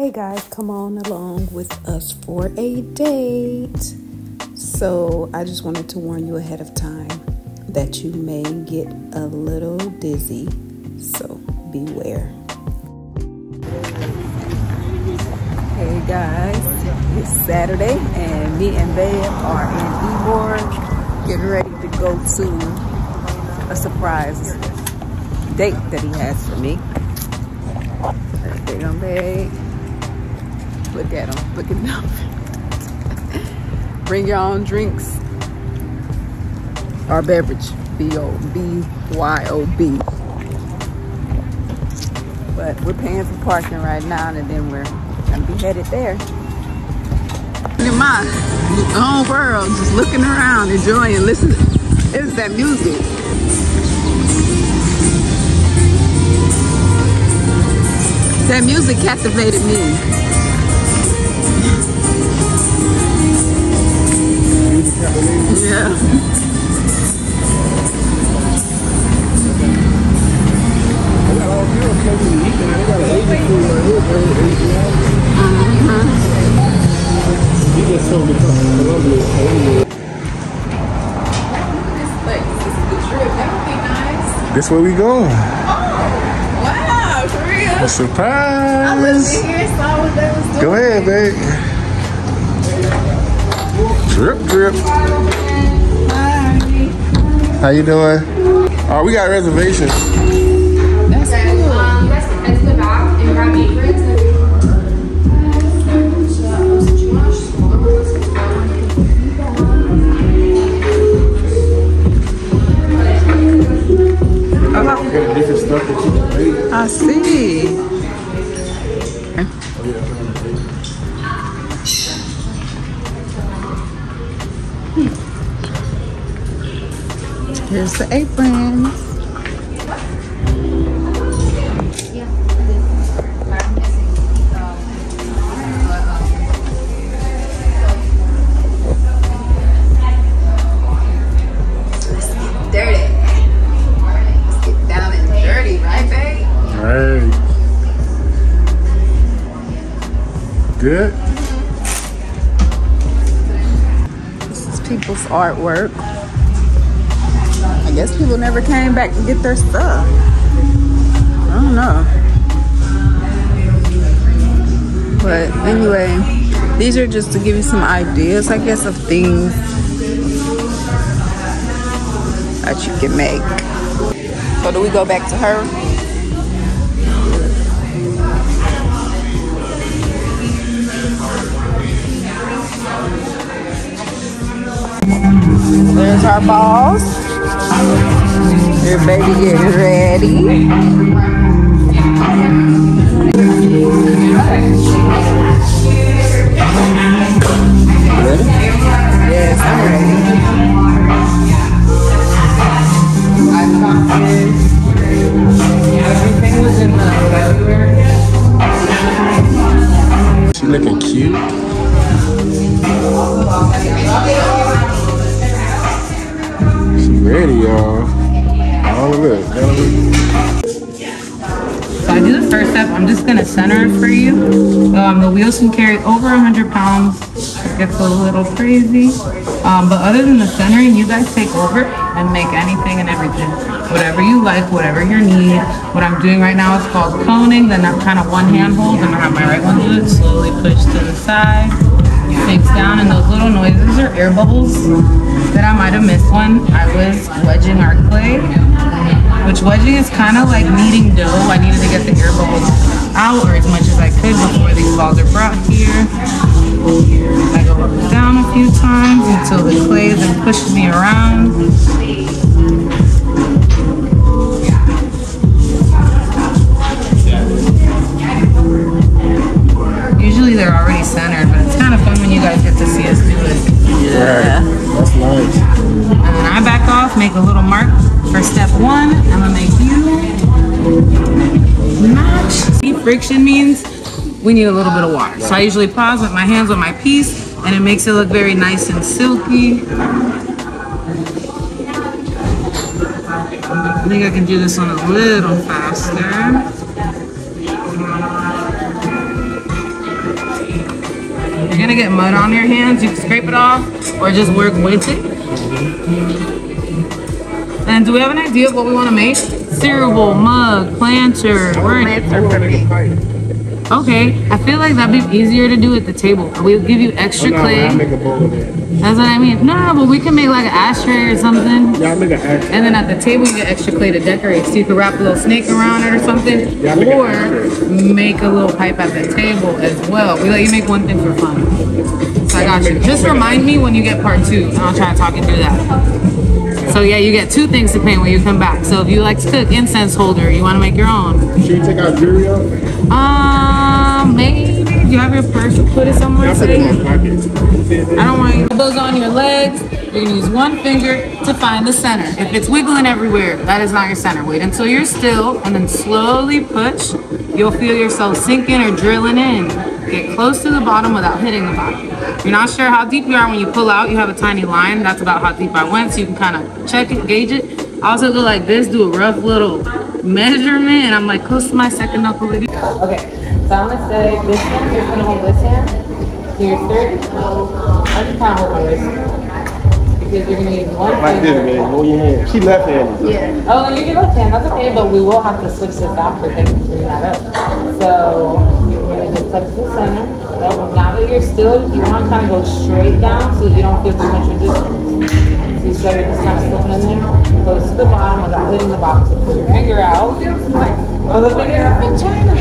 Hey guys, come on along with us for a date. So, I just wanted to warn you ahead of time that you may get a little dizzy. So, beware. Hey guys, it's Saturday and me and Babe are in Ybor getting ready to go to a surprise date that he has for me. You go, Babe. Look at him, looking up. Bring your own drinks or beverage. B-O-B-Y-O-B. But we're paying for parking right now and then we're gonna be headed there. In my own world, just looking around, enjoying, listening. It's that music. That music captivated me. Yeah. This where we going. Oh, wow, for real? A surprise. I was here, saw what they was doing. Go ahead, babe. Drip, drip. How you doing? Oh, we got reservations. That's cool. Um, you guys can head to the back and grab aprons. Got different stuff that you can. I see. Here's the aprons. Dirty. Let's get down and dirty, right, babe? Right. Good. This is people's artwork. I guess people never came back to get their stuff. I don't know. But anyway, these are just to give you some ideas, I guess, of things that you can make. So do we go back to her? There's our balls. Your baby getting ready. Ready? Yes, I'm ready. Everything was in the. She looking cute. Ready, y'all. All of it. So I do the first step. I'm just gonna center it for you. Um, the wheels can carry over 100 pounds. It gets a little crazy. Um, but other than the centering, you guys take over and make anything and everything. Whatever you like, whatever your need. What I'm doing right now is called coning. Then I'm kind of one hand hold and I have my right one do it. Slowly push to the side. Sinks down and those little noises are air bubbles that I might have missed one. I was wedging our clay which wedging is kind of like kneading dough. I needed to get the air bubbles out or as much as I could before these balls are brought here. I go up and down a few times until the clay then pushes me around. Usually they're already centered, mark for step one. I'm gonna make you match. Friction means we need a little bit of water. So I usually pause with my hands on my piece and it makes it look very nice and silky. I think I can do this one a little faster. you're gonna get mud on your hands, you can scrape it off or just work with it. And do we have an idea of what we want to make? Cereal bowl, mug, planter. We're Okay, I feel like that'd be easier to do at the table. We'll give you extra oh, clay. I make a bowl of that. That's what I mean. No, no, but we can make like an ashtray or something. Y'all make an action. And then at the table, you get extra clay to decorate. So you could wrap a little snake around it or something. Yeah, make Or make a little pipe at the table as well. We let you make one thing for fun. So I got you. Just remind me when you get part two, and I'll try to talk you through that. So yeah, you get two things to paint when you come back. So if you like to cook, incense holder, you want to make your own. Should we take our jewelry off? Um, maybe Do you have your purse, put it somewhere put it safe. I don't want you to those on your legs. You're gonna use one finger to find the center. If it's wiggling everywhere, that is not your center. Wait until you're still and then slowly push. You'll feel yourself sinking or drilling in. Get close to the bottom without hitting the bottom. You're not sure how deep you are when you pull out. You have a tiny line. That's about how deep I went. So you can kind of check it, gauge it. I also go like this, do a rough little measurement, and I'm like close to my second knuckle. Okay, so I'm gonna say this hand, you're gonna hold this hand. Here's third. I just kind of hold my wrist. Because you're gonna use one Like this, finger. man. Hold your hand. She left-handed. Yeah. Oh, you can left hand, that's okay, but we will have to switch this after things to bring that up. So you're gonna just touch the center. Now now that you're still, you wanna kind of go straight down so you don't feel too much resistance. So you start just kind of slipping in there, close to the bottom without hitting the bottom. So put your finger out. Oh, the finger in China.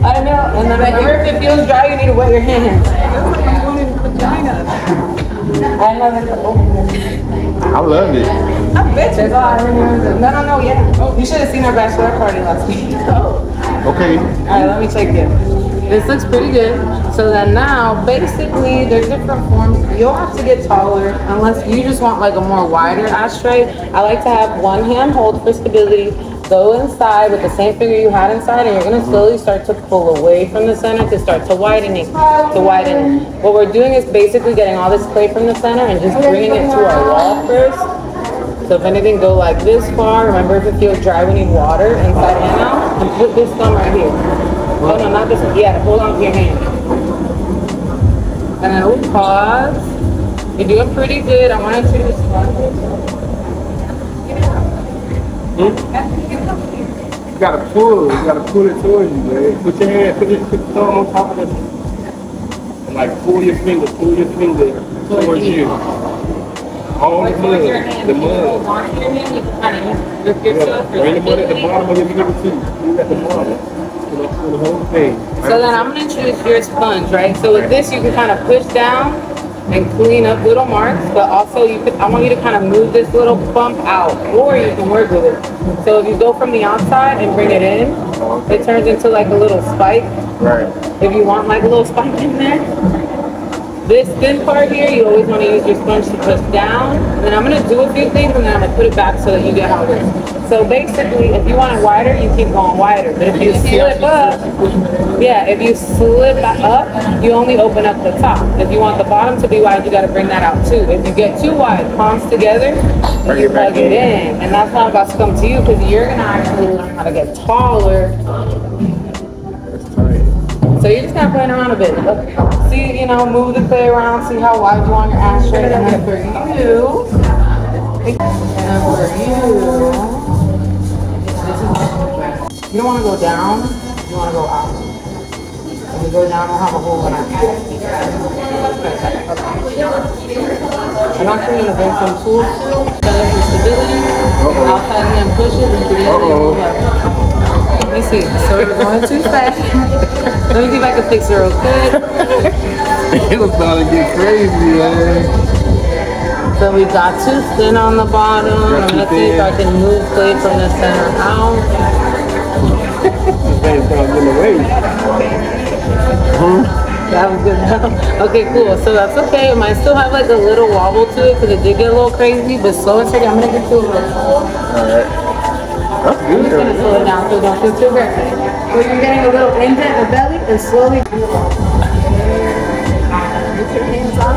I know, and then remember if it feels dry, you need to wet your hands. I know that's the I love it. There's a lot of rumors. No, no, no, yeah. Oh, you should have seen our bachelor party last week. Okay. Alright, let me check it. This looks pretty good. So then now, basically, there's different forms. You'll have to get taller unless you just want like a more wider ashtray. I like to have one hand hold for stability. Go inside with the same finger you had inside, and you're gonna slowly start to pull away from the center to start to widening, to widen. What we're doing is basically getting all this clay from the center and just bringing it to our wall first. So if anything, go like this far. Remember, if it feels dry, we need water inside and out. And put this thumb right here. Oh no, not this one. Yeah, hold on to your hand. And then we'll pause. You're doing pretty good. I wanted want you to hmm? You gotta pull. You gotta pull it towards you, man. Put your hand, put your, put your thumb on top of this. And like pull your finger, pull your finger towards you. All the mud, the mud. Your hand, you can kind of lift Yeah, yourself. bring the mud at the bottom of your finger too. At the bottom. The whole thing. So then I'm gonna choose your sponge, right? So with this, you can kind of push down and clean up little marks, but also you could, I want you to kind of move this little bump out, or you can work with it. So if you go from the outside and bring it in, it turns into like a little spike. Right. If you want like a little spike in there. This thin part here, you always want to use your sponge to push down. And then I'm going to do a few things and then I'm going to put it back so that you get how it is. So basically, if you want it wider, you keep going wider. But if you slip up, yeah, if you slip up, you only open up the top. If you want the bottom to be wide, you got to bring that out too. If you get too wide, palms together, Bring you it back plug it in. And that's not about to come to you because you're going to actually learn how to get taller. So you're just kind of playing around a bit. See, you know, move the clay around, see how wide you want your ashtray. And then for you, and for you, you don't want to go down, you want to go out. When you go down, we'll have a hole in our I'm actually going to bring some tools too. Better for stability. Outside and then push it and breathe. Uh-oh. Let me see. So we're going too fast. Let me see if I can fix it real quick. it was about to get crazy, man. So we got too thin on the bottom. I'm gonna see if I can move clay from the center out. This thing's gonna get away. That was good enough. Okay, cool. So that's okay. It might still have like a little wobble to it because it did get a little crazy, but slow and steady. I'm gonna get to a little. Alright. I'm just gonna slow it down so don't feel too aggressive. So you're getting a little indent in the belly and slowly. Get your hands off.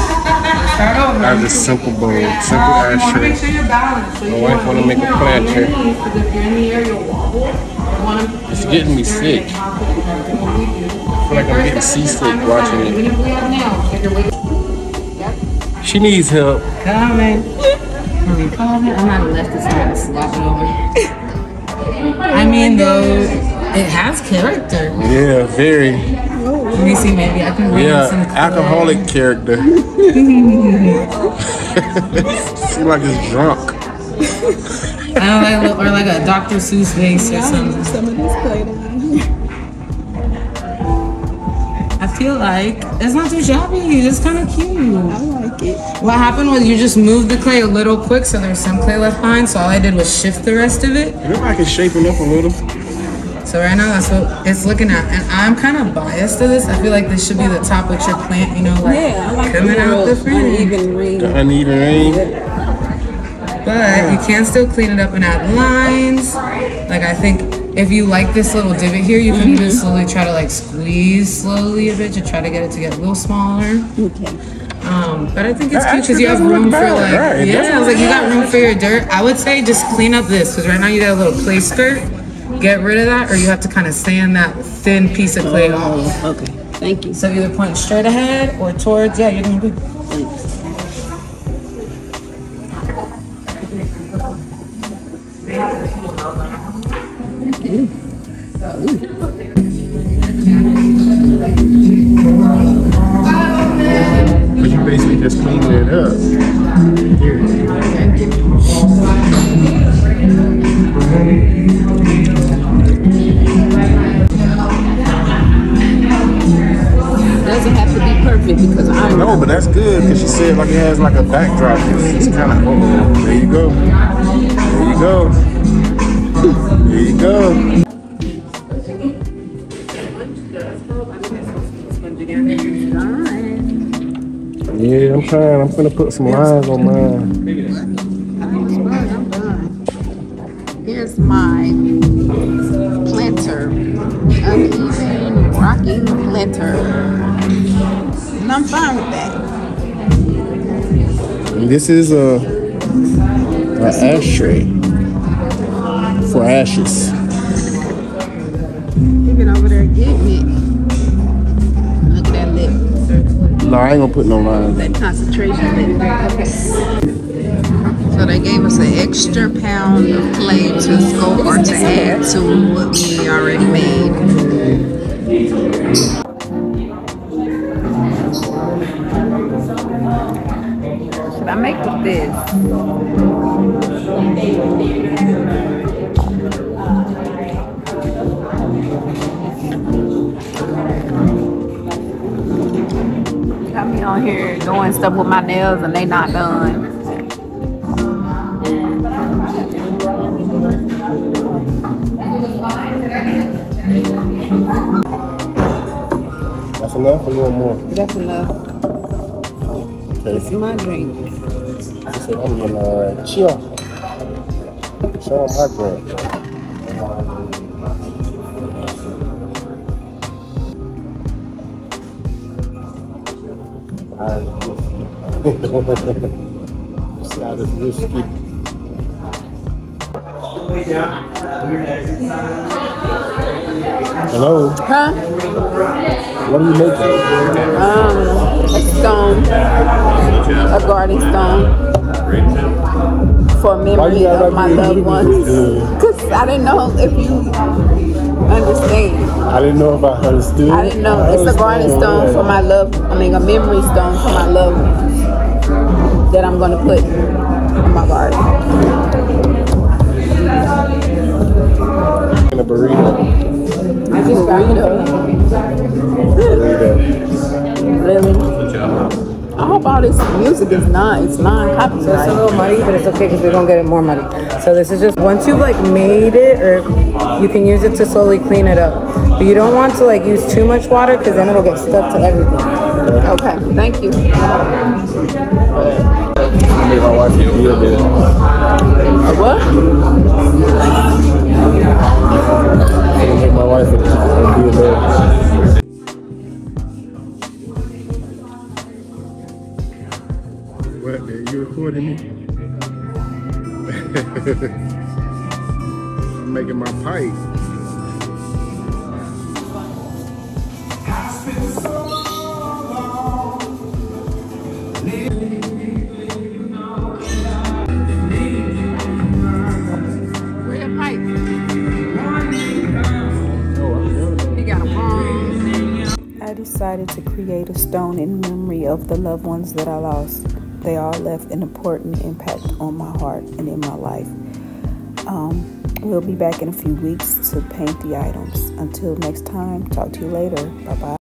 Start over. I have this simple bowl, simple you want to ashtray. make sure you're balanced. So My wife want wanna make a planter. Because if you're in the air, you'll wobble. You want to It's getting me sick. I feel like I'm getting seasick watching it. Even if we have nails, if you're waiting. She needs help. Coming. Are we coming? I'm not a leftist, I'm gonna slap over. I mean, oh though, it has character. Yeah, very. Let me see, maybe I can bring Yeah, some alcoholic character. Seem like it's drunk. I don't like, or like a Dr. Seuss face or something. Some of this plate. I feel like it's not too shabby. It's kind of cute. I like it. What happened was you just moved the clay a little quick, so there's some clay left behind. So all I did was shift the rest of it. It look like it's shaping up a little. So right now that's what it's looking at, and I'm kind of biased to this. I feel like this should be the top with your plant, you know, like Yeah, I like coming the out the little front. uneven ring. The uneven ring. But you can still clean it up and add lines. Like I think if you like this little divot here, you can even slowly try to like squeeze slowly a bit to try to get it to get a little smaller. Okay. Um, but I think it's That cute because you have room for bad, like right, yeah, I was like you got room for your dirt. I would say just clean up this because right now you got a little clay skirt. Get rid of that, or you have to kind of sand that thin piece of clay off. Oh, okay. Thank you. So either point straight ahead or towards. Yeah, you're doing good. But you basically just cleaning it up. It perfect because I'm No, but that's good because she said like it has like a backdrop. It's, it's kind of oh, there you go, there you go, there you go. Yeah, I'm trying. I'm gonna put some lines on mine. Here's my planter. Uneven rocking planter. And I'm fine with that. This is a, a ashtray for ashes. You been over there getting it. Look at that lip. No, I ain't gonna put no lines. That concentration lip. So they gave us an extra pound of clay to scope or to add to what we already made. On here doing stuff with my nails and they not done. That's enough or you want more? That's enough. Okay. It's my drink. She said I'm gonna uh, chill. Show 'em my drink. Side is whiskey. Hello, Huh? what are you making? Um, a stone, a garden stone for memory of my loved ones. Cause I didn't know if you understand. I didn't know if I understood. I didn't know. It's a garden stone for my love. I mean, a memory stone for my love that I'm gonna put in my garden. In a burrito. I just burrito. burrito. Really? Oh hope all this music is not it's non copyright. So it's a little muddy, but it's okay because we're gonna get it more muddy. So this is just once you've like made it, or you can use it to slowly clean it up. But you don't want to like use too much water because then it'll get stuck to everything. Okay, thank you. I made my wife feel good. A what? I make my wife You recording me? I'm making my pipe. Where your pipe? Oh, I'm good. You got a bomb. I decided to create a stone in memory of the loved ones that I lost. They all left an important impact on my heart and in my life. Um, we'll be back in a few weeks to paint the items. Until next time, talk to you later. Bye bye.